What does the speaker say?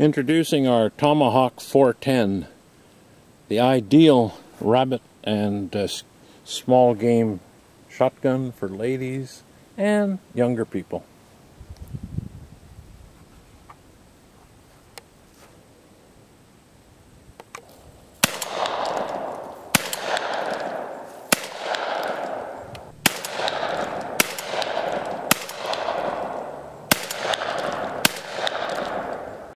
Introducing our Tomahawk 410, the ideal rabbit and uh, small game shotgun for ladies and younger people.